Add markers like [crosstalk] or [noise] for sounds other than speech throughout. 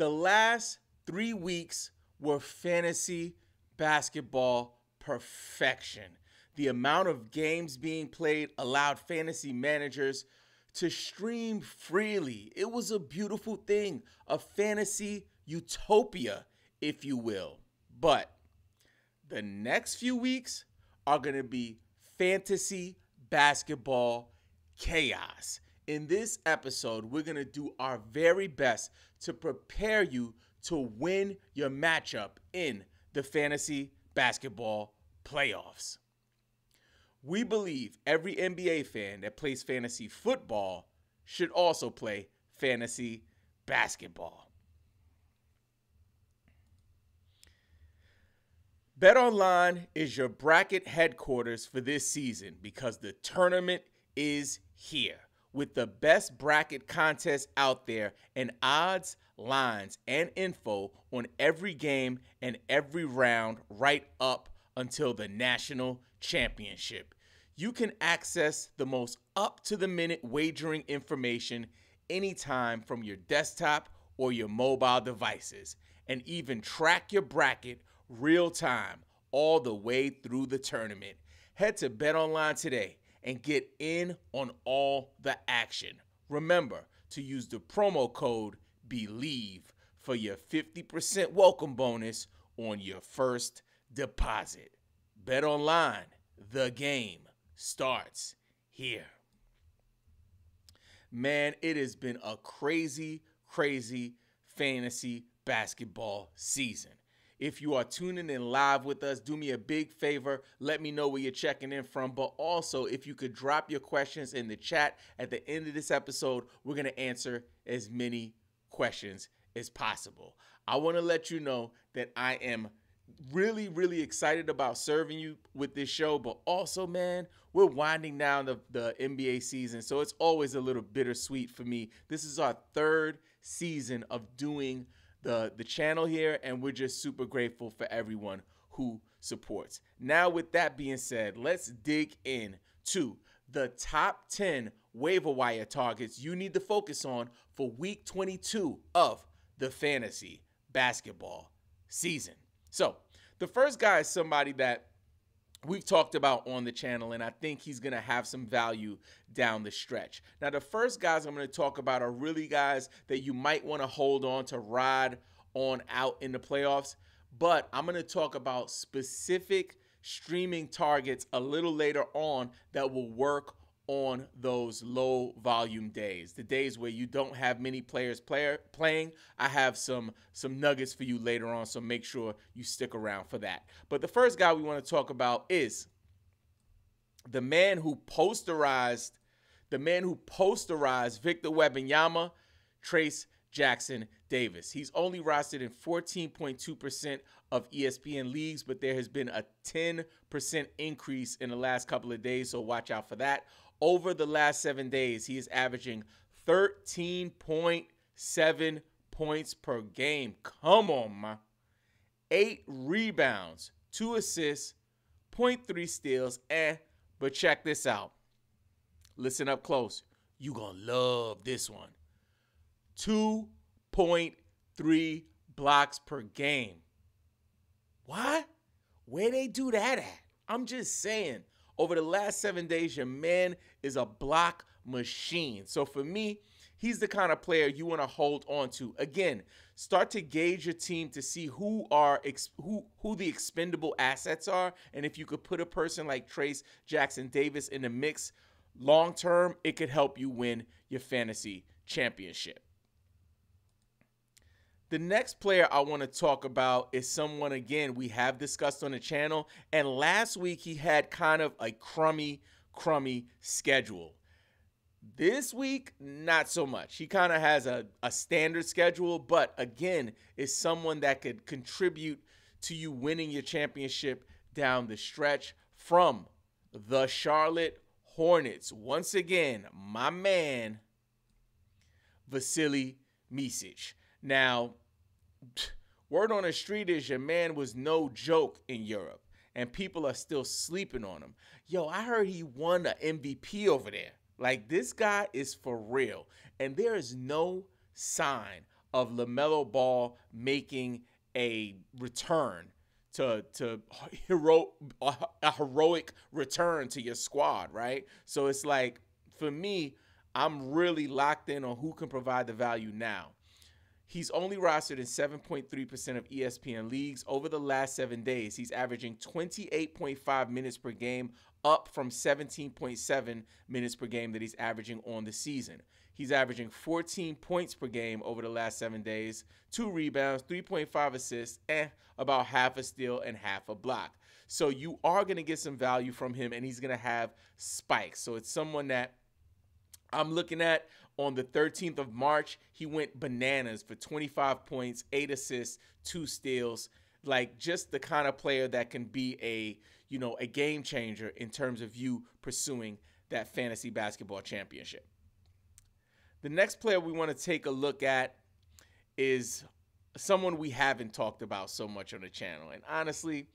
The last three weeks were fantasy basketball perfection. The amount of games being played allowed fantasy managers to stream freely. It was a beautiful thing, a fantasy utopia, if you will. But the next few weeks are going to be fantasy basketball chaos. In this episode, we're going to do our very best to prepare you to win your matchup in the fantasy basketball playoffs. We believe every NBA fan that plays fantasy football should also play fantasy basketball. BetOnline is your bracket headquarters for this season because the tournament is here with the best bracket contest out there and odds, lines, and info on every game and every round right up until the national championship. You can access the most up to the minute wagering information anytime from your desktop or your mobile devices and even track your bracket real time all the way through the tournament. Head to BetOnline today and get in on all the action. Remember to use the promo code BELIEVE for your 50% welcome bonus on your first deposit. Bet online, the game starts here. Man, it has been a crazy, crazy fantasy basketball season. If you are tuning in live with us, do me a big favor. Let me know where you're checking in from. But also, if you could drop your questions in the chat at the end of this episode, we're going to answer as many questions as possible. I want to let you know that I am really, really excited about serving you with this show. But also, man, we're winding down the, the NBA season. So it's always a little bittersweet for me. This is our third season of doing the the channel here and we're just super grateful for everyone who supports. Now with that being said, let's dig in to the top 10 waiver wire targets you need to focus on for week 22 of the fantasy basketball season. So, the first guy is somebody that we've talked about on the channel, and I think he's going to have some value down the stretch. Now, the first guys I'm going to talk about are really guys that you might want to hold on to ride on out in the playoffs, but I'm going to talk about specific streaming targets a little later on that will work on those low volume days, the days where you don't have many players player, playing. I have some some nuggets for you later on, so make sure you stick around for that. But the first guy we want to talk about is the man who posterized the man who posterized Victor Wembanyama, Trayce Jackson Davis. He's only rostered in 14.2% of ESPN leagues, but there has been a 10% increase in the last couple of days, so watch out for that over the last seven days, he is averaging 13.7 points per game. Come on, ma. Eight rebounds, two assists, 0.3 steals, eh? But check this out. Listen up close. You gonna love this one. 2.3 blocks per game. What? Where they do that at? I'm just saying over the last seven days, your man is a block machine. So for me, he's the kind of player you want to hold on to. Again, start to gauge your team to see who are who who the expendable assets are, and if you could put a person like Trayce Jackson Davis in the mix, long term, it could help you win your fantasy championship. The next player I want to talk about is someone, again, we have discussed on the channel. And last week, he had kind of a crummy, crummy schedule. This week, not so much. He kind of has a, a standard schedule, but again, is someone that could contribute to you winning your championship down the stretch from the Charlotte Hornets. Once again, my man, Vasily Micic. Now, word on the street is your man was no joke in Europe, and people are still sleeping on him. Yo, I heard he won the MVP over there. Like, this guy is for real, and there is no sign of LaMelo Ball making a return to to hero a heroic return to your squad, right? So it's like for me, I'm really locked in on who can provide the value now. He's only rostered in 7.3% of ESPN leagues. Over the last seven days, he's averaging 28.5 minutes per game, up from 17.7 minutes per game that he's averaging on the season. He's averaging 14 points per game over the last seven days, two rebounds, 3.5 assists, and about half a steal and half a block. So you are going to get some value from him, and he's going to have spikes. So it's someone that I'm looking at on the 13th of March, he went bananas for 25 points, eight assists, two steals. Like just the kind of player that can be a, you know, a game changer in terms of you pursuing that fantasy basketball championship. The next player we want to take a look at is someone we haven't talked about so much on the channel. And honestly,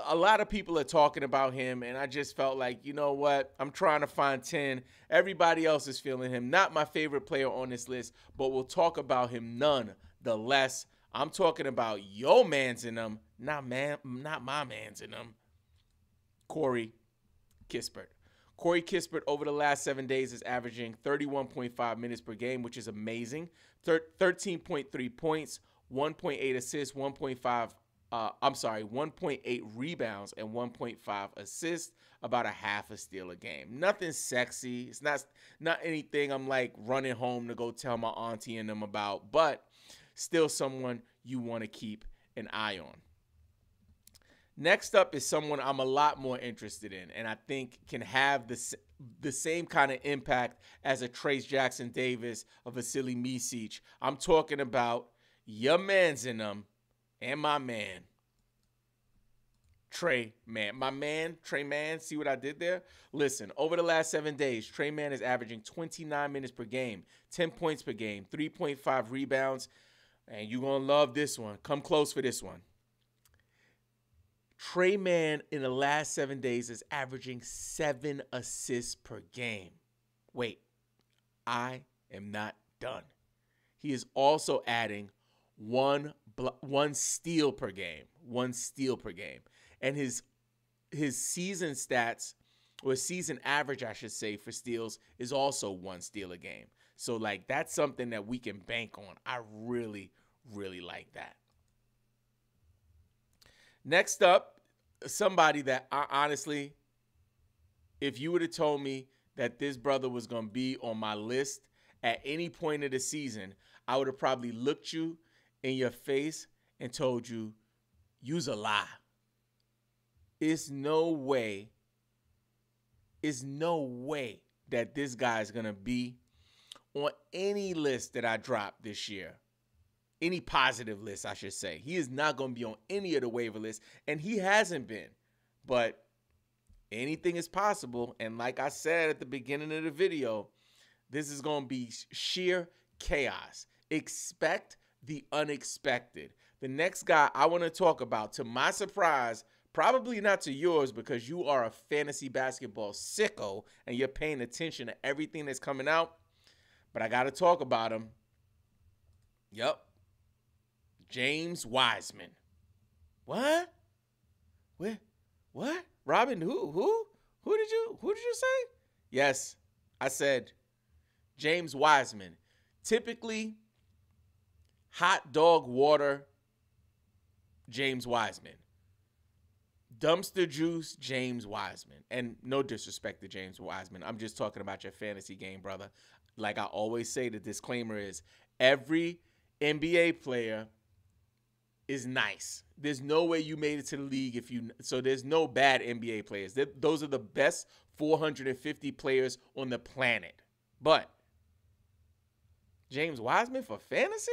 a lot of people are talking about him, and I just felt like, you know what? I'm trying to find 10. Everybody else is feeling him. Not my favorite player on this list, but we'll talk about him none the less. I'm talking about your man's in them, not man, not my man's in them. Corey Kispert. Corey Kispert over the last seven days is averaging 31.5 minutes per game, which is amazing. 13.3 points, 1.8 assists, 1.5 uh, I'm sorry, 1.8 rebounds and 1.5 assists, about a half a steal a game. Nothing sexy. It's not not anything I'm like running home to go tell my auntie and them about, but still someone you want to keep an eye on. Next up is someone I'm a lot more interested in, and I think can have the the same kind of impact as a Trayce Jackson Davis, of a Vasily Micic. I'm talking about your man's in them and my man, Tre Mann. My man, Tre Mann, see what I did there? Listen, over the last seven days, Tre Mann is averaging 29 minutes per game, 10 points per game, 3.5 rebounds, and you're going to love this one. Come close for this one. Tre Mann in the last seven days is averaging seven assists per game. Wait, I am not done. He is also adding one one steal per game, one steal per game, and his his season stats or season average, I should say, for steals is also one steal a game. So like that's something that we can bank on. I really, really like that. Next up, somebody that I honestly, if you would have told me that this brother was gonna be on my list at any point of the season, I would have probably looked you in your face and told you, use a lie. It's no way, it's no way that this guy is going to be on any list that I drop this year. Any positive list, I should say. He is not going to be on any of the waiver lists, and he hasn't been. But anything is possible. And like I said at the beginning of the video, this is going to be sheer chaos. Expect the unexpected. The next guy I want to talk about, to my surprise, probably not to yours because you are a fantasy basketball sicko and you're paying attention to everything that's coming out, but I got to talk about him. Yep. James Wiseman. What? What? What? Robin who? Who? Who did you who did you say? Yes, I said James Wiseman. Typically hot dog water, James Wiseman. Dumpster juice, James Wiseman. And no disrespect to James Wiseman. I'm just talking about your fantasy game, brother. Like I always say, the disclaimer is every NBA player is nice. There's no way you made it to the league if you so there's no bad NBA players. those are the best 450 players on the planet. But James Wiseman for fantasy?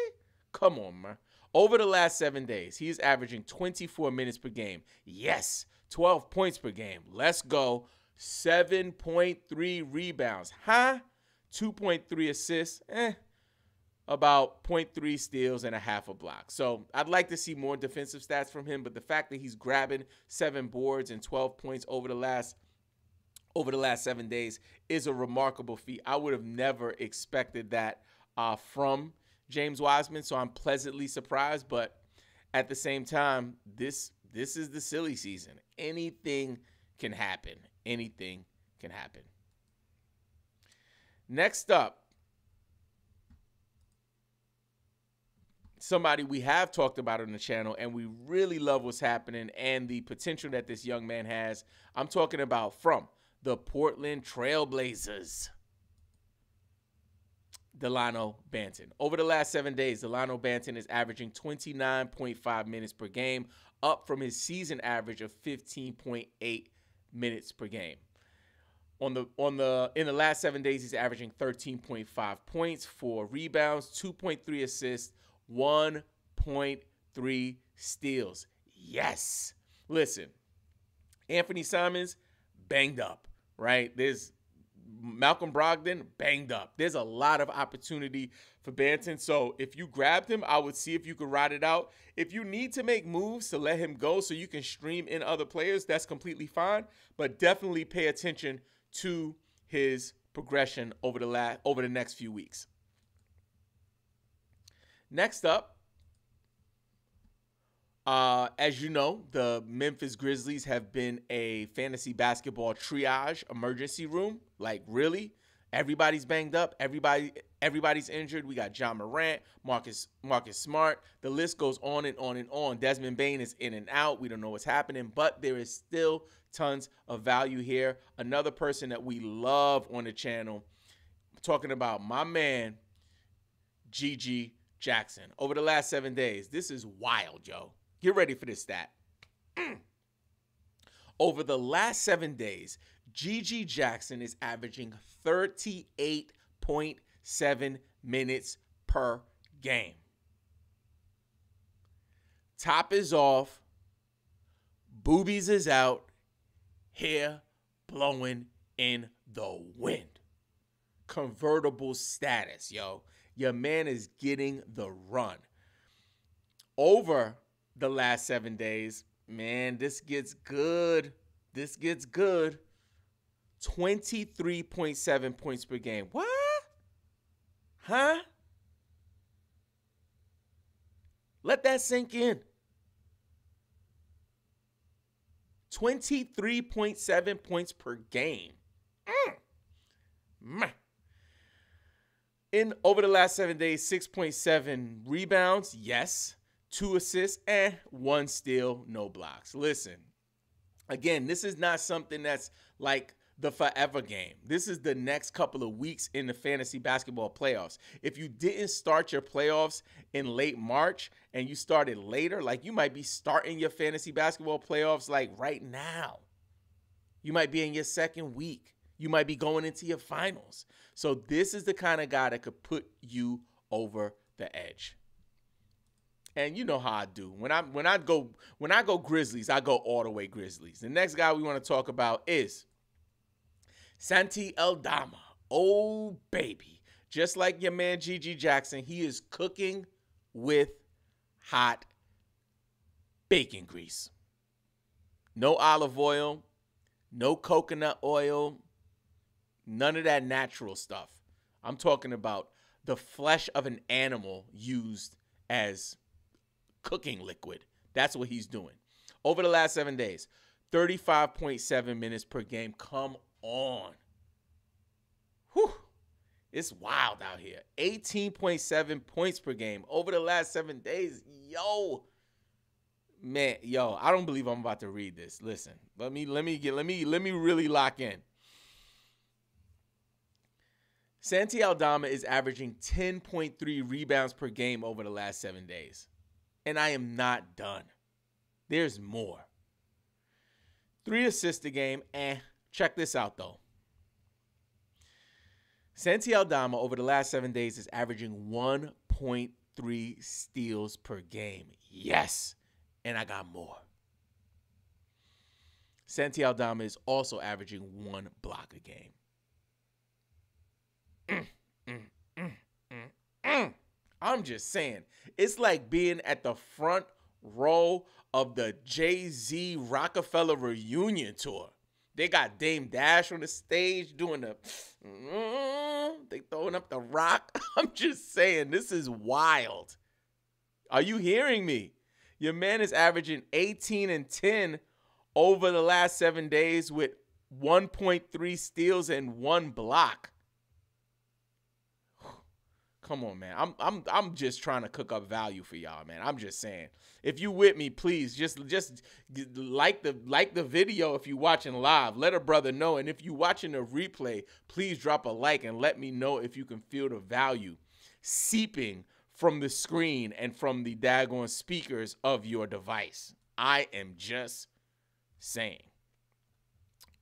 Come on, man. Over the last seven days, he's averaging 24 minutes per game. Yes, 12 points per game. Let's go. 7.3 rebounds. Huh? 2.3 assists. Eh. About 0.3 steals and a half a block. So I'd like to see more defensive stats from him, but the fact that he's grabbing seven boards and 12 points over the last over the last seven days is a remarkable feat. I would have never expected that uh, from James Wiseman, so I'm pleasantly surprised. But at the same time, this this is the silly season. Anything can happen. Anything can happen. Next up, somebody we have talked about on the channel, and we really love what's happening and the potential that this young man has. I'm talking about from the Portland Trailblazers. Delano Banton. Over the last seven days, Delano Banton is averaging 29.5 minutes per game, up from his season average of 15.8 minutes per game. On the on the in the last seven days, he's averaging 13.5 points, four rebounds, 2.3 assists, 1.3 steals. Yes. Listen, Anthony Simons banged up, right? There's Malcolm Brogdon banged up. There's a lot of opportunity for Banton. So if you grabbed him, I would see if you could ride it out. If you need to make moves to let him go so you can stream in other players, that's completely fine. But definitely pay attention to his progression over the last over the next few weeks. Next up, uh, as you know, the Memphis Grizzlies have been a fantasy basketball triage emergency room. Like, really? Everybody's banged up. Everybody, everybody's injured. We got John Morant, Marcus, Marcus Smart. The list goes on and on and on. Desmond Bane is in and out. We don't know what's happening, but there is still tons of value here. Another person that we love on the channel, talking about my man, GG Jackson. Over the last seven days, this is wild, yo. Get ready for this stat. Mm. Over the last seven days, GG Jackson is averaging 38.7 minutes per game. Top is off. Boobies is out. Hair blowing in the wind. Convertible status, yo. Your man is getting the run. Over the last seven days. Man, this gets good. This gets good. 23.7 points per game. What? Huh? Let that sink in. 23.7 points per game. Mm. In over the last seven days, 6.7 rebounds. Yes two assists, and one steal, no blocks. Listen, again, this is not something that's like the forever game. This is the next couple of weeks in the fantasy basketball playoffs. If you didn't start your playoffs in late March and you started later, like you might be starting your fantasy basketball playoffs like right now. You might be in your second week. You might be going into your finals. So this is the kind of guy that could put you over the edge. And you know how I do. When I when I go when I go Grizzlies, I go all the way Grizzlies. The next guy we want to talk about is Santi Aldama. Oh baby. Just like your man GG Jackson, he is cooking with hot bacon grease. No olive oil, no coconut oil, none of that natural stuff. I'm talking about the flesh of an animal used as cooking liquid. That's what he's doing. Over the last seven days, 35.7 minutes per game. Come on. Whew. It's wild out here. 18.7 points per game over the last seven days. Yo. Man, yo, I don't believe I'm about to read this. Listen, let me let me get let me let me really lock in. Santi Aldama is averaging 10.3 rebounds per game over the last seven days and I am not done. There's more. Three assists a game, eh. Check this out though. Santi Aldama over the last seven days is averaging 1.3 steals per game. Yes, and I got more. Santi Aldama is also averaging one block a game. Mm, mm, mm, mm, mm. I'm just saying, it's like being at the front row of the Jay Z Rockefeller reunion tour. They got Dame Dash on the stage doing the. Uh, they throwing up the rock. [laughs] I'm just saying, this is wild. Are you hearing me? Your man is averaging 18 and 10 over the last seven days with 1.3 steals and one block. Come on, man. I'm I'm I'm just trying to cook up value for y'all, man. I'm just saying. If you with me, please just just like the like the video if you watching live. Let a brother know. And if you watching the replay, please drop a like and let me know if you can feel the value seeping from the screen and from the daggone speakers of your device. I am just saying.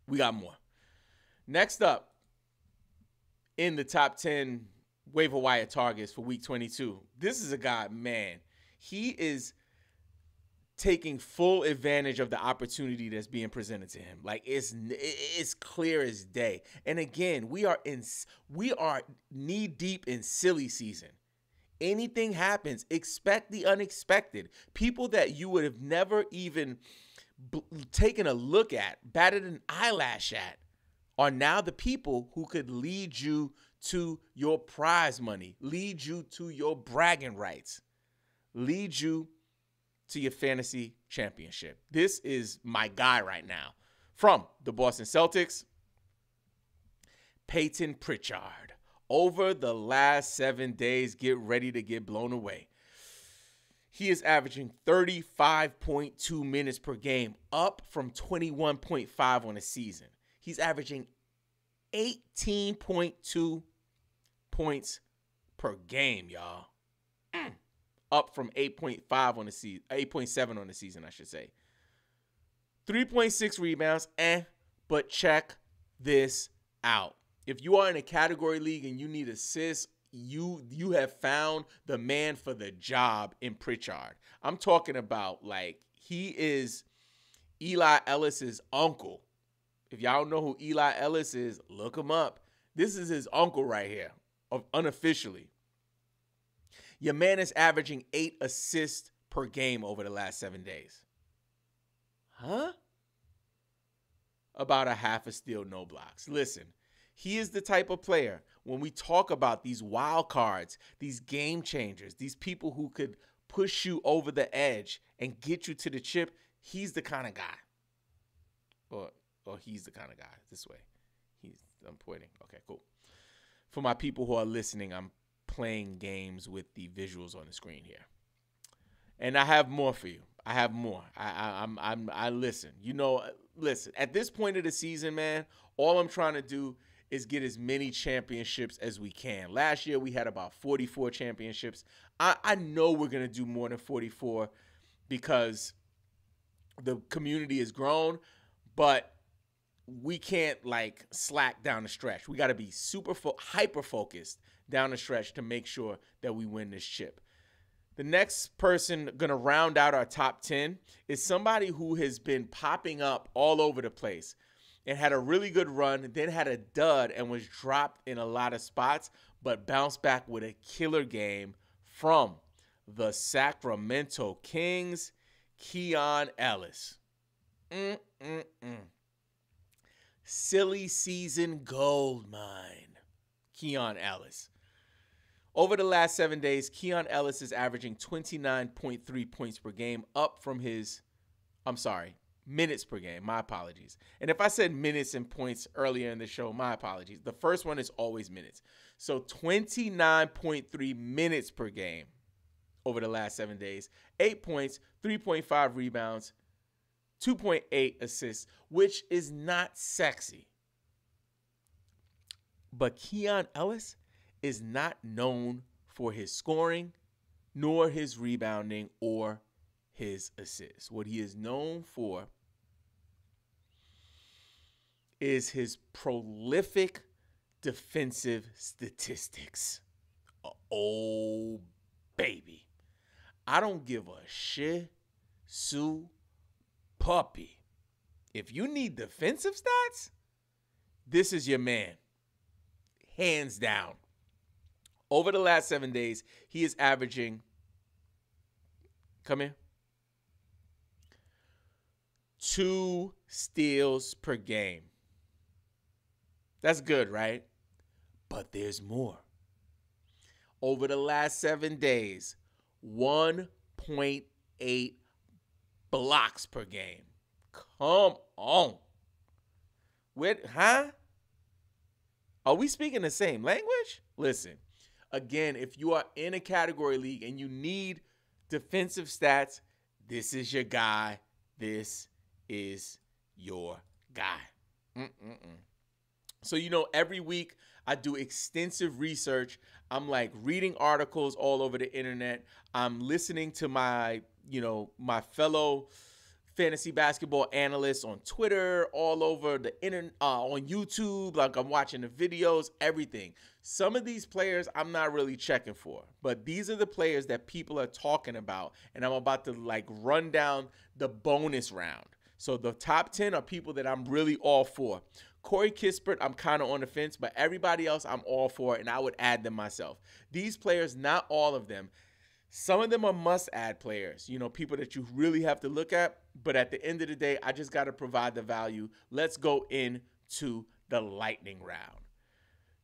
We got more. Next up in the top 10 waiver wire targets for week 22. This is a guy, man. He is taking full advantage of the opportunity that's being presented to him. Like it's it's clear as day. And again, we are in we are knee deep in silly season. Anything happens, expect the unexpected. People that you would have never even taken a look at, batted an eyelash at, are now the people who could lead you to your prize money, lead you to your bragging rights, lead you to your fantasy championship. This is my guy right now from the Boston Celtics, Payton Pritchard. Over the last seven days, get ready to get blown away. He is averaging 35.2 minutes per game, up from 21.5 on the season. He's averaging 18.2 points per game, y'all. Mm. Up from 8.5 on the season, 8.7 on the season, I should say. 3.6 rebounds, eh, but check this out. If you are in a category league and you need assists, you you have found the man for the job in Pritchard. I'm talking about like he is Eli Ellis's uncle. If y'all know who Eli Ellis is, look him up. This is his uncle right here, unofficially. Your man is averaging eight assists per game over the last seven days. Huh? About a half a steal, no blocks. Listen, he is the type of player when we talk about these wild cards, these game changers, these people who could push you over the edge and get you to the chip, he's the kind of guy. Or or he's the kind of guy. This way. He's I'm pointing. Okay, cool. For my people who are listening, I'm playing games with the visuals on the screen here. And I have more for you. I have more. I, I I'm I'm I listen. You know, uh, listen. At this point of the season, man, all I'm trying to do is get as many championships as we can. Last year we had about 44 championships. I, I know we're gonna do more than 44 because the community has grown, but we can't like slack down the stretch. We got to be super fo- hyper focused down the stretch to make sure that we win this chip. The next person going to round out our top 10 is somebody who has been popping up all over the place and had a really good run, then had a dud and was dropped in a lot of spots, but bounced back with a killer game from the Sacramento Kings, Keon Ellis. Mm-mm-mm silly season gold mine, Keon Ellis. Over the last seven days, Keon Ellis is averaging 29.3 points per game, up from his, I'm sorry, minutes per game. My apologies. And if I said minutes and points earlier in the show, my apologies. The first one is always minutes. So 29.3 minutes per game over the last seven days, eight points, 3.5 rebounds, 2.8 assists, which is not sexy. But Keon Ellis is not known for his scoring, nor his rebounding, or his assists. What he is known for is his prolific defensive statistics. Oh, baby. I don't give a shit, Sue puppy. If you need defensive stats, this is your man. Hands down. Over the last seven days, he is averaging, come here, two steals per game. That's good, right? But there's more. Over the last seven days, 1.8 blocks per game. Come on. With huh? Are we speaking the same language? Listen, again, if you are in a category league and you need defensive stats, this is your guy. This is your guy. Mm-mm-mm. So, you know, every week I do extensive research. I'm like reading articles all over the internet. I'm listening to my, you know, my fellow fantasy basketball analysts on Twitter, all over the internet, uh, on YouTube. Like I'm watching the videos, everything. Some of these players I'm not really checking for, but these are the players that people are talking about, and I'm about to like run down the bonus round. So the top 10 are people that I'm really all for. Corey Kispert, I'm kind of on the fence, but everybody else I'm all for, and I would add them myself. These players, not all of them, some of them are must add players, you know, people that you really have to look at. But at the end of the day, I just got to provide the value. Let's go into the lightning round.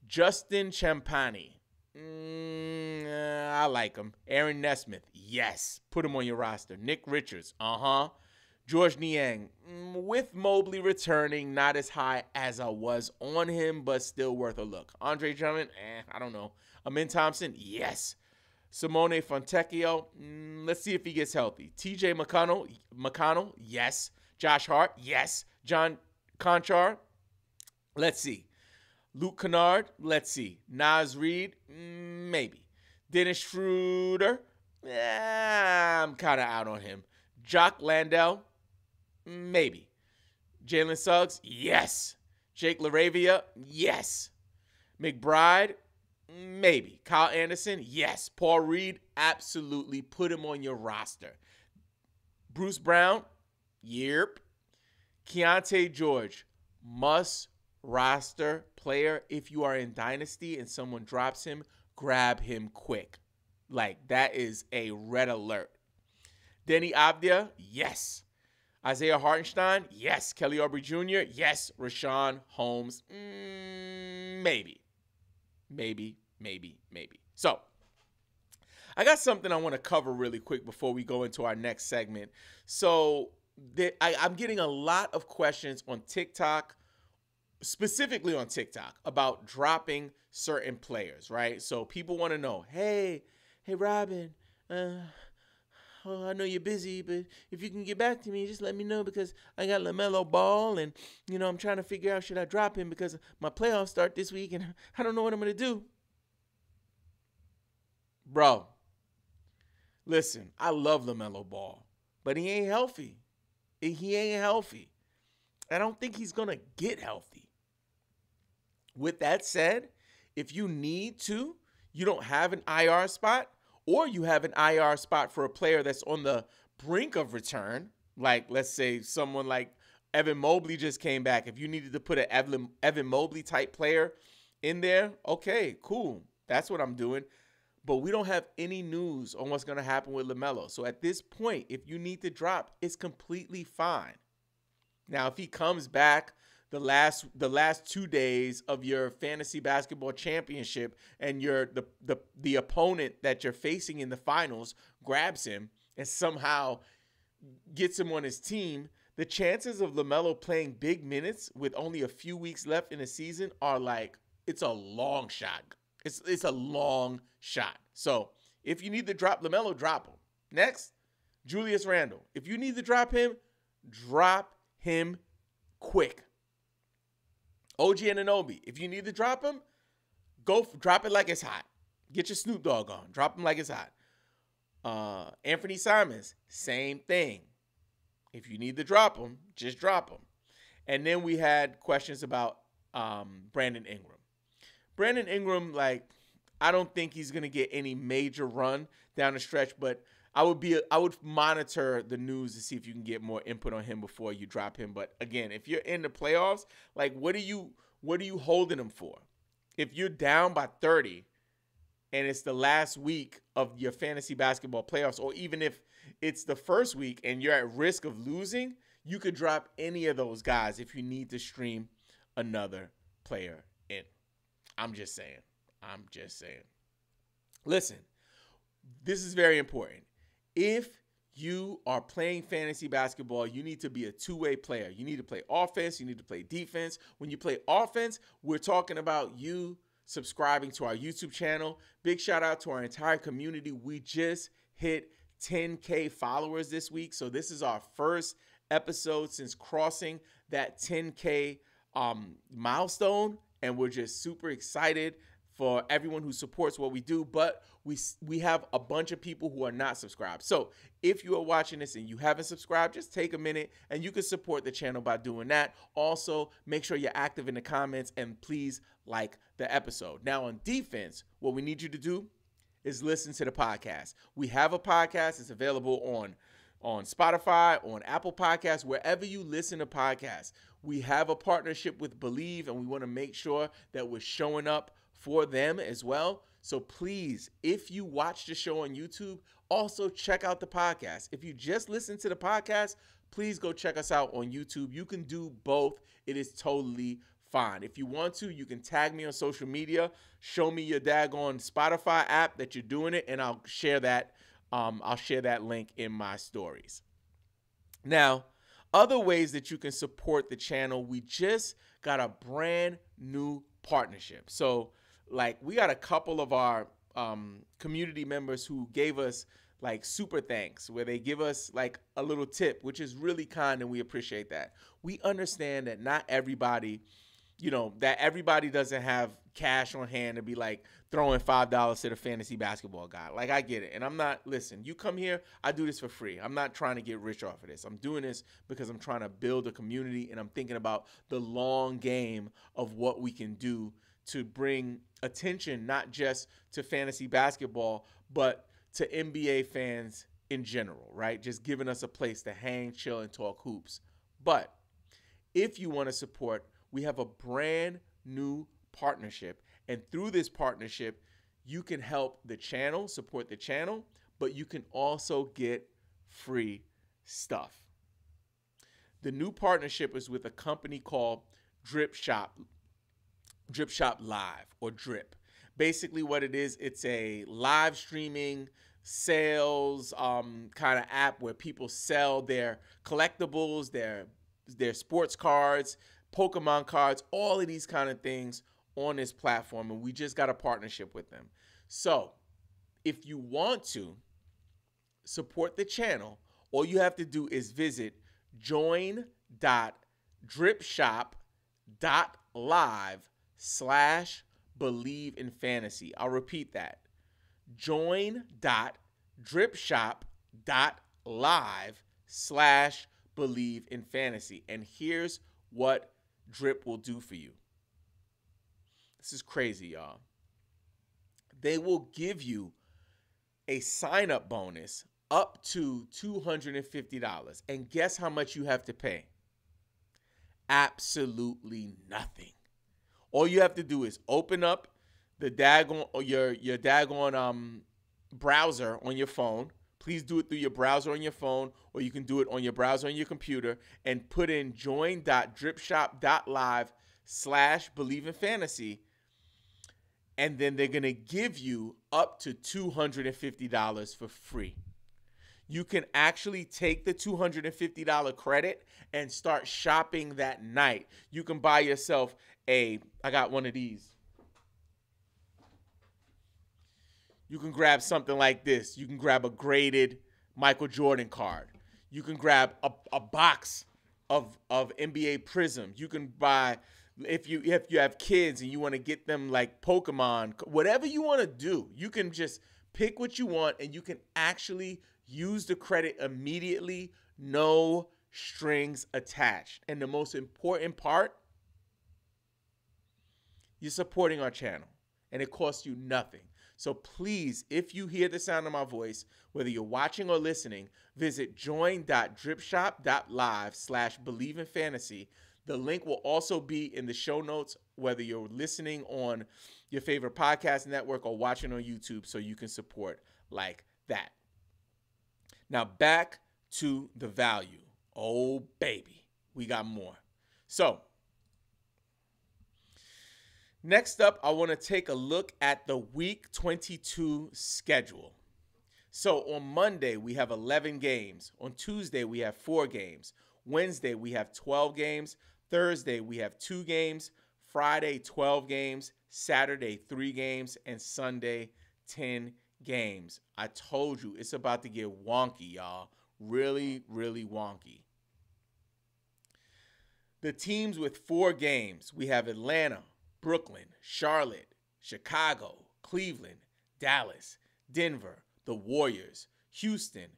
Justin Champagnie. Mm, I like him. Aaron Nesmith. Yes. Put him on your roster. Nick Richards. Uh huh. George Niang. Mm, with Mobley returning, not as high as I was on him, but still worth a look. Andre Drummond. Eh, I don't know. Amen Thompson. Yes. Simone Fontecchio, mm, let's see if he gets healthy. TJ McConnell, McConnell, yes. Josh Hart, yes. John Konchar, let's see. Luke Kennard, let's see. Naz Reid, mm, maybe. Dennis Schroeder, I'm kind of out on him. Jock Landale, maybe. Jalen Suggs, yes. Jake LaRavia, yes. McBride, Maybe. Kyle Anderson, yes. Paul Reed, absolutely. Put him on your roster. Bruce Brown, yep. Keyonte George, must roster player. If you are in Dynasty and someone drops him, grab him quick. Like, that is a red alert. Deni Avdija, yes. Isaiah Hartenstein, yes. Kelly Oubre Jr., yes. Richaun Holmes, mm, maybe maybe, maybe, maybe. So, I got something I want to cover really quick before we go into our next segment. So, I, I'm getting a lot of questions on TikTok, specifically on TikTok, about dropping certain players, right? So, people want to know, hey, hey, Robin, uh, oh, I know you're busy, but if you can get back to me, just let me know because I got LaMelo Ball and, you know, I'm trying to figure out should I drop him because my playoffs start this week and [laughs] I don't know what I'm going to do. Bro, listen, I love LaMelo Ball, but he ain't healthy. He ain't healthy. I don't think he's going to get healthy. With that said, if you need to, you don't have an IR spot, or you have an IR spot for a player that's on the brink of return, like let's say someone like Evan Mobley just came back. If you needed to put an Evan, Evan Mobley type player in there, okay, cool. That's what I'm doing. But we don't have any news on what's going to happen with LaMelo. So at this point, if you need to drop, it's completely fine. Now, if he comes back the last the last two days of your fantasy basketball championship and your the the the opponent that you're facing in the finals grabs him and somehow gets him on his team, the chances of LaMelo playing big minutes with only a few weeks left in the season are like it's a long shot. It's it's a long shot. So, if you need to drop LaMelo, drop him. Next, Julius Randle. If you need to drop him, drop him quick. OG Anunoby, if you need to drop him, go f- drop it like it's hot. Get your Snoop Dogg on. Drop him like it's hot. Uh, Anthony Simons, same thing. If you need to drop him, just drop him. And then we had questions about um, Brandon Ingram. Brandon Ingram, like, I don't think he's gonna get any major run down the stretch, but I would be I would monitor the news to see if you can get more input on him before you drop him. But again, if you're in the playoffs, like what are you what are you holding him for? If you're down by 30 and it's the last week of your fantasy basketball playoffs, or even if it's the first week and you're at risk of losing, you could drop any of those guys if you need to stream another player in. I'm just saying. I'm just saying. Listen, this is very important. If you are playing fantasy basketball, you need to be a two way player. You need to play offense, you need to play defense. When you play offense, we're talking about you subscribing to our YouTube channel. Big shout out to our entire community. We just hit 10K followers this week. So, this is our first episode since crossing that 10K um, milestone. And we're just super excited for everyone who supports what we do, but we we have a bunch of people who are not subscribed. So if you are watching this and you haven't subscribed, just take a minute and you can support the channel by doing that. Also, make sure you're active in the comments and please like the episode. Now on defense, what we need you to do is listen to the podcast. We have a podcast. It's available on on Spotify, on Apple Podcasts, wherever you listen to podcasts. We have a partnership with BLEAV and we want to make sure that we're showing up for them as well. So please, if you watch the show on YouTube, also check out the podcast. If you just listen to the podcast, please go check us out on YouTube. You can do both. It is totally fine. If you want to, you can tag me on social media, show me your daggone Spotify app that you're doing it, and I'll share that. Um, I'll share that link in my stories. Now, other ways that you can support the channel, we just got a brand new partnership. So like we got a couple of our um, community members who gave us like super thanks where they give us like a little tip which is really kind and we appreciate that. We understand that not everybody you know that everybody doesn't have cash on hand to be like throwing five dollars to the fantasy basketball guy. Like i get it and i'm not listen you come here i do this for free. I'm not trying to get rich off of this. I'm doing this because i'm trying to build a community and i'm thinking about the long game of what we can do to bring attention not just to fantasy basketball, but to NBA fans in general, right? Just giving us a place to hang, chill, and talk hoops. But if you want to support, we have a brand new partnership. And through this partnership, you can help the channel, support the channel, but you can also get free stuff. The new partnership is with a company called Drip Shop Drip Shop Live or Drip. Basically, what it is, it's a live streaming sales um, kind of app where people sell their collectibles, their their sports cards, Pokemon cards, all of these kind of things on this platform, and we just got a partnership with them. So, if you want to support the channel, all you have to do is visit join.dripshop.live slash believe in fantasy. I'll repeat that. Join.dripshop.live slash believe in fantasy. And here's what Drip will do for you. This is crazy, y'all. They will give you a sign up bonus up to $250. And guess how much you have to pay? Absolutely nothing. All you have to do is open up the daggone or your your daggone um browser on your phone. Please do it through your browser on your phone, or you can do it on your browser on your computer and put in join.dripshop.live slash believe in fantasy. And then they're gonna give you up to $250 for free you can actually take the $250 credit and start shopping that night. You can buy yourself a, I got one of these. You can grab something like this. You can grab a graded Michael Jordan card. You can grab a, a box of, of NBA Prizm. You can buy if you if you have kids and you want to get them like Pokemon, whatever you want to do, you can just pick what you want and you can actually use the credit immediately, no strings attached. And the most important part, you're supporting our channel and it costs you nothing. So please, if you hear the sound of my voice, whether you're watching or listening, visit join.dripshop.live slash believe in fantasy. The link will also be in the show notes, whether you're listening on your favorite podcast network or watching on YouTube, so you can support like that. Now back to the value. Oh, baby, we got more. So Next up, I want to take a look at the week 22 schedule. So on Monday, we have 11 games. On Tuesday, we have four games. Wednesday, we have 12 games. Thursday, we have two games. Friday, 12 games. Saturday, three games. And Sunday, 10 games. I told you it's about to get wonky, y'all. Really, really wonky. The teams with four games we have Atlanta, Brooklyn, Charlotte, Chicago, Cleveland, Dallas, Denver, the Warriors, Houston,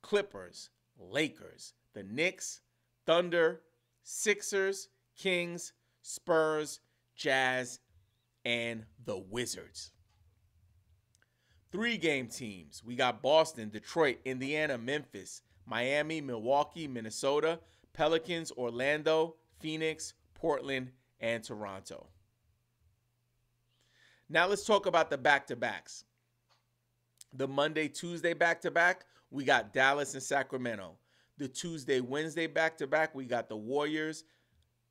Clippers, Lakers, the Knicks, Thunder, Sixers, Kings, Spurs, Jazz, and the Wizards. Three game teams. We got Boston, Detroit, Indiana, Memphis, Miami, Milwaukee, Minnesota, Pelicans, Orlando, Phoenix, Portland, and Toronto. Now let's talk about the back to backs. The Monday, Tuesday back to back, we got Dallas and Sacramento. The Tuesday, Wednesday back to back, we got the Warriors,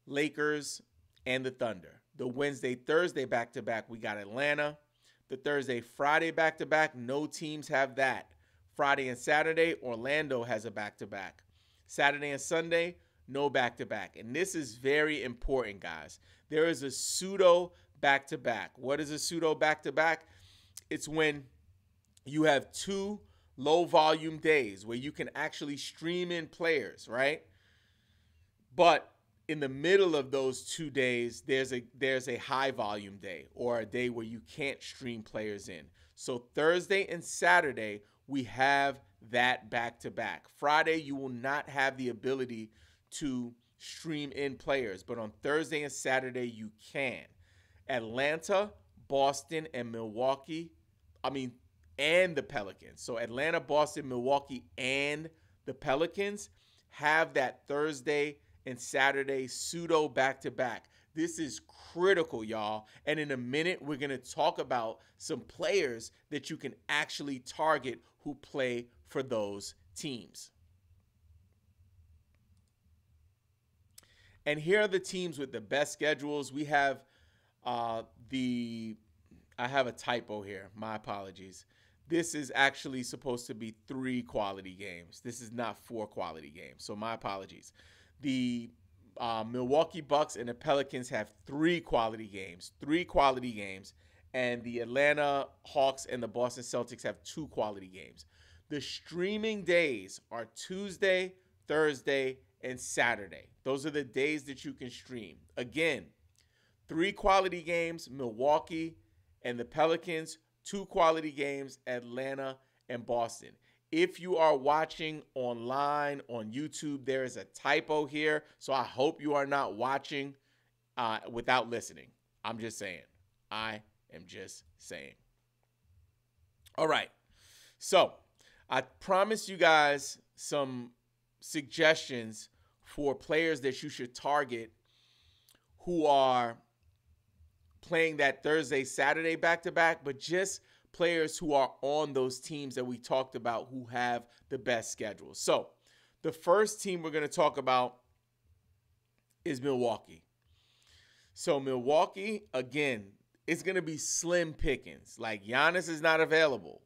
Lakers, and the Thunder. The Wednesday, Thursday back to back, we got Atlanta. The Thursday, Friday back to back, no teams have that. Friday and Saturday, Orlando has a back to back. Saturday and Sunday, no back to back. And this is very important, guys. There is a pseudo back to back. What is a pseudo back to back? It's when you have two low volume days where you can actually stream in players, right? But in the middle of those two days, there's a there's a high volume day or a day where you can't stream players in. So Thursday and Saturday, we have that back to back. Friday, you will not have the ability to stream in players, but on Thursday and Saturday, you can. Atlanta, Boston, and Milwaukee. I mean, and the Pelicans. So Atlanta, Boston, Milwaukee, and the Pelicans have that Thursday and Saturday pseudo back to back. This is critical, y'all. And in a minute, we're going to talk about some players that you can actually target who play for those teams. And here are the teams with the best schedules. We have uh, the, I have a typo here. My apologies. This is actually supposed to be three quality games. This is not four quality games. So my apologies. The uh, Milwaukee Bucks and the Pelicans have three quality games, three quality games, and the Atlanta Hawks and the Boston Celtics have two quality games. The streaming days are Tuesday, Thursday, and Saturday. Those are the days that you can stream. Again, three quality games, Milwaukee and the Pelicans, two quality games, Atlanta and Boston. If you are watching online on YouTube, there is a typo here. So I hope you are not watching uh, without listening. I'm just saying. I am just saying. All right. So I promised you guys some suggestions for players that you should target who are playing that Thursday, Saturday back to back, but just players who are on those teams that we talked about who have the best schedules. So, the first team we're going to talk about is Milwaukee. So, Milwaukee, again, it's going to be slim pickings. Like Giannis is not available.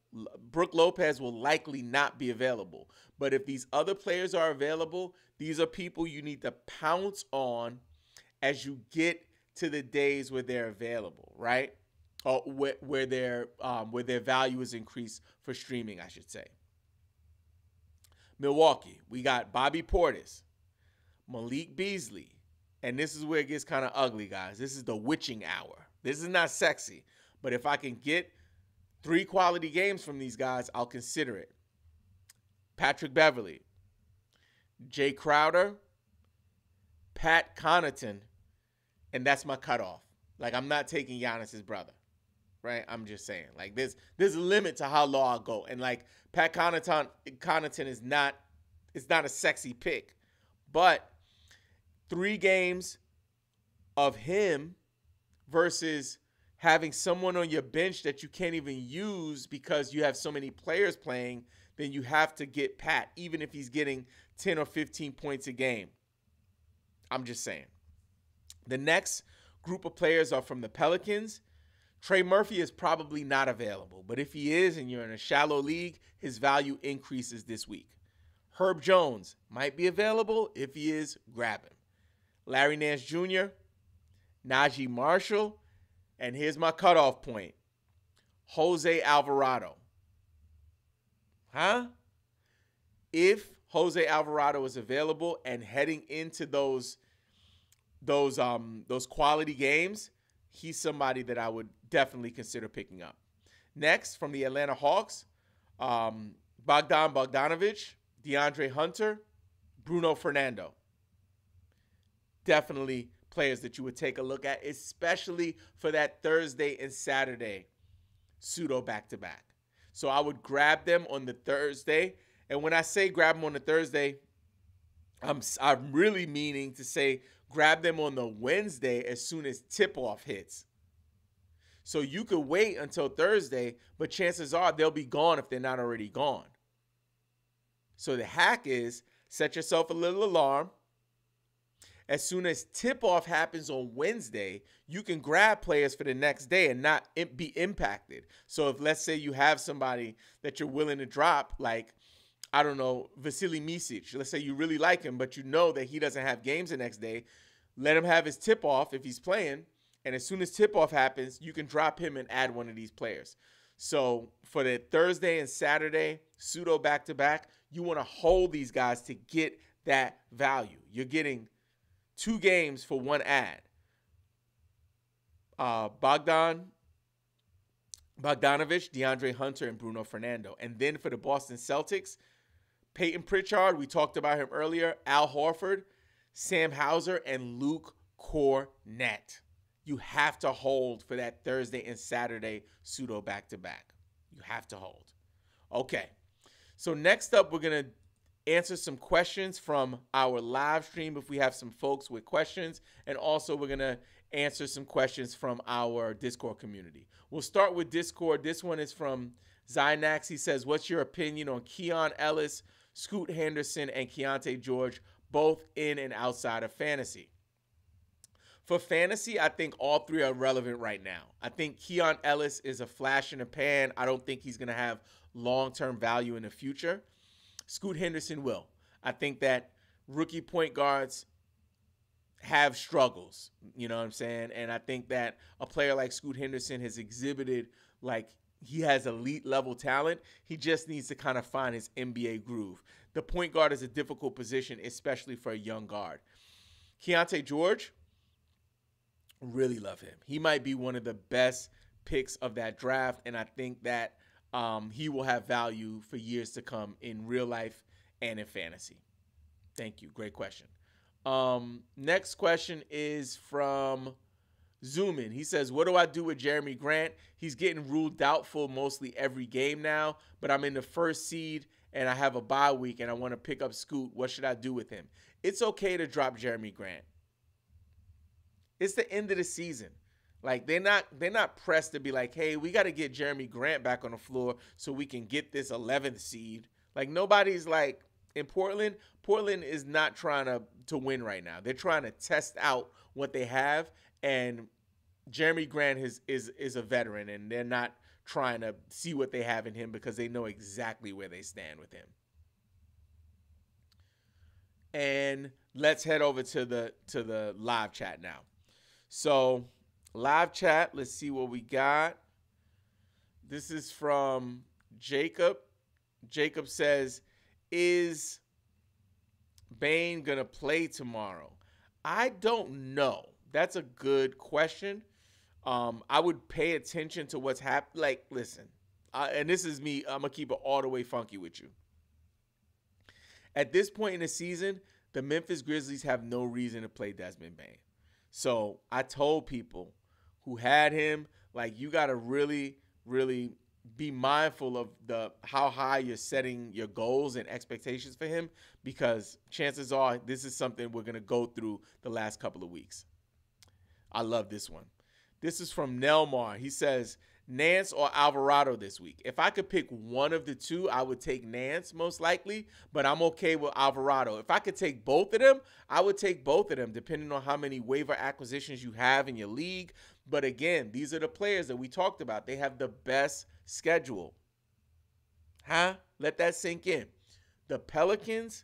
Brook Lopez will likely not be available. But if these other players are available, these are people you need to pounce on as you get to the days where they're available, right? Or where, where their um, where their value is increased for streaming, I should say. Milwaukee, we got Bobby Portis, Malik Beasley, and this is where it gets kind of ugly, guys. This is the witching hour. This is not sexy, but if I can get three quality games from these guys, I'll consider it. Patrick Beverley, Jae Crowder, Pat Connaughton, and that's my cutoff. Like I'm not taking Giannis's brother, right? I'm just saying. Like there's there's a limit to how low I'll go, and like Pat Connaughton, Connaughton is not it's not a sexy pick, but three games of him versus having someone on your bench that you can't even use because you have so many players playing, then you have to get Pat, even if he's getting 10 or 15 points a game. I'm just saying. The next group of players are from the Pelicans. Trey Murphy is probably not available, but if he is and you're in a shallow league, his value increases this week. Herb Jones might be available. If he is, grab him. Larry Nance Jr., Naji Marshall, and here's my cutoff point Jose Alvarado. Huh? If Jose Alvarado is available and heading into those those um those quality games, he's somebody that I would definitely consider picking up. Next, from the Atlanta Hawks, um, Bogdan Bogdanovich, DeAndre Hunter, Bruno Fernando. Definitely players that you would take a look at, especially for that Thursday and Saturday pseudo back to back. So I would grab them on the Thursday. And when I say grab them on the Thursday, I'm, I'm really meaning to say grab them on the Wednesday as soon as tip off hits. So you could wait until Thursday, but chances are they'll be gone if they're not already gone. So the hack is set yourself a little alarm. As soon as tip off happens on Wednesday, you can grab players for the next day and not be impacted. So if let's say you have somebody that you're willing to drop, like I don't know, Vasily Micic. Let's say you really like him, but you know that he doesn't have games the next day. Let him have his tip off if he's playing. And as soon as tip off happens, you can drop him and add one of these players. So for the Thursday and Saturday pseudo back to back, you want to hold these guys to get that value. You're getting two games for one ad. Uh, Bogdan Bogdanovich, DeAndre Hunter, and Bruno Fernando. And then for the Boston Celtics, Payton Pritchard, we talked about him earlier, Al Horford, Sam Hauser, and Luke Kornet. You have to hold for that Thursday and Saturday pseudo back to back. You have to hold. Okay. So next up, we're going to answer some questions from our live stream if we have some folks with questions. And also, we're going to answer some questions from our Discord community. We'll start with Discord. This one is from Zynax. He says, What's your opinion on Keon Ellis Scoot Henderson, and Keyonte George, both in and outside of fantasy. For fantasy, I think all three are relevant right now. I think Keon Ellis is a flash in the pan. I don't think he's going to have long term value in the future. Scoot Henderson will. I think that rookie point guards have struggles, you know what I'm saying? And I think that a player like Scoot Henderson has exhibited like he has elite level talent. He just needs to kind of find his NBA groove. The point guard is a difficult position, especially for a young guard. Keyonte George, really love him. He might be one of the best picks of that draft, and I think that um, he will have value for years to come in real life and in fantasy. Thank you. Great question. Um, next question is from Zoom in. He says, What do I do with Jerami Grant? He's getting ruled doubtful mostly every game now, but I'm in the first seed and I have a bye week and I want to pick up Scoot. What should I do with him? It's okay to drop Jerami Grant. It's the end of the season. Like they're not they're not pressed to be like, hey, we got to get Jerami Grant back on the floor so we can get this 11th seed. Like nobody's like in Portland. Portland is not trying to to win right now. They're trying to test out what they have and Jerami Grant is is is a veteran, and they're not trying to see what they have in him because they know exactly where they stand with him. And let's head over to the to the live chat now. So, live chat, let's see what we got. This is from Jacob. Jacob says, "Is Bane going to play tomorrow?" I don't know that's a good question. Um, I would pay attention to what's happening. Like, listen, and this is me. I'm gonna keep it all the way funky with you. At this point in the season, the Memphis Grizzlies have no reason to play Desmond Bane. So I told people who had him, like, you gotta really, really be mindful of the how high you're setting your goals and expectations for him because chances are this is something we're gonna go through the last couple of weeks. I love this one. This is from Nelmar. He says, Nance or Alvarado this week. If I could pick one of the two, I would take Nance most likely, but I'm okay with Alvarado. If I could take both of them, I would take both of them, depending on how many waiver acquisitions you have in your league. But again, these are the players that we talked about. They have the best schedule. Huh? Let that sink in. The Pelicans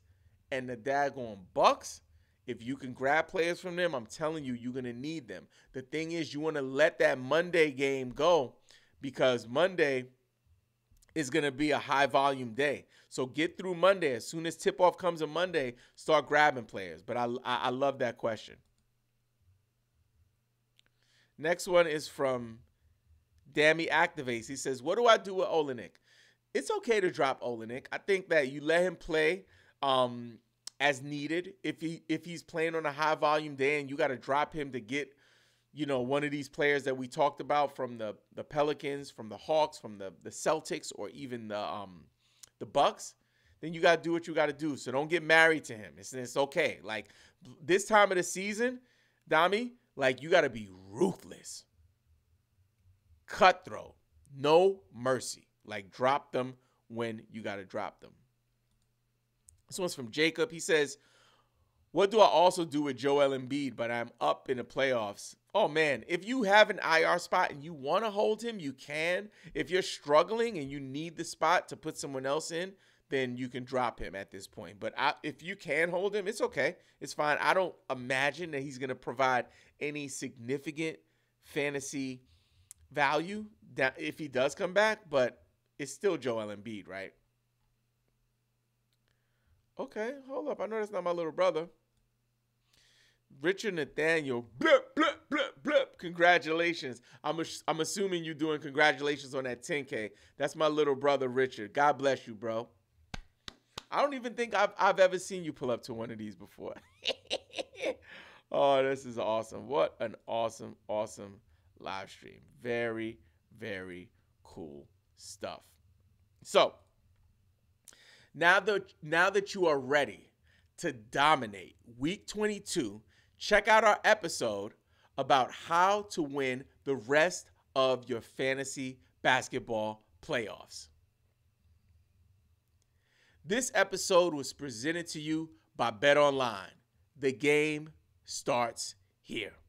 and the daggone Bucks if you can grab players from them, I'm telling you, you're going to need them. The thing is, you want to let that Monday game go because Monday is going to be a high volume day. So get through Monday. As soon as tip off comes on Monday, start grabbing players. But I, I, I love that question. Next one is from Dammy Activates. He says, What do I do with Olynyk? It's okay to drop Olynyk. I think that you let him play. Um, as needed. If he if he's playing on a high volume day and you got to drop him to get, you know, one of these players that we talked about from the the Pelicans, from the Hawks, from the the Celtics, or even the um the Bucks, then you got to do what you got to do. So don't get married to him. It's it's okay. Like this time of the season, Dami, like you got to be ruthless, cutthroat, no mercy. Like drop them when you got to drop them. This one's from Jacob. He says, What do I also do with Joel Embiid, but I'm up in the playoffs? Oh man, if you have an IR spot and you want to hold him, you can. If you're struggling and you need the spot to put someone else in, then you can drop him at this point. But I, if you can hold him, it's okay. It's fine. I don't imagine that he's going to provide any significant fantasy value that if he does come back, but it's still Joel Embiid, right? Okay, hold up. I know that's not my little brother. Richard Nathaniel, blip, blip, blip, blip. Congratulations. I'm, I'm assuming you're doing congratulations on that 10K. That's my little brother, Richard. God bless you, bro. I don't even think I've, I've ever seen you pull up to one of these before. [laughs] oh, this is awesome. What an awesome, awesome live stream. Very, very cool stuff. So, now that now that you are ready to dominate week 22, check out our episode about how to win the rest of your fantasy basketball playoffs. This episode was presented to you by Bet Online. The game starts here.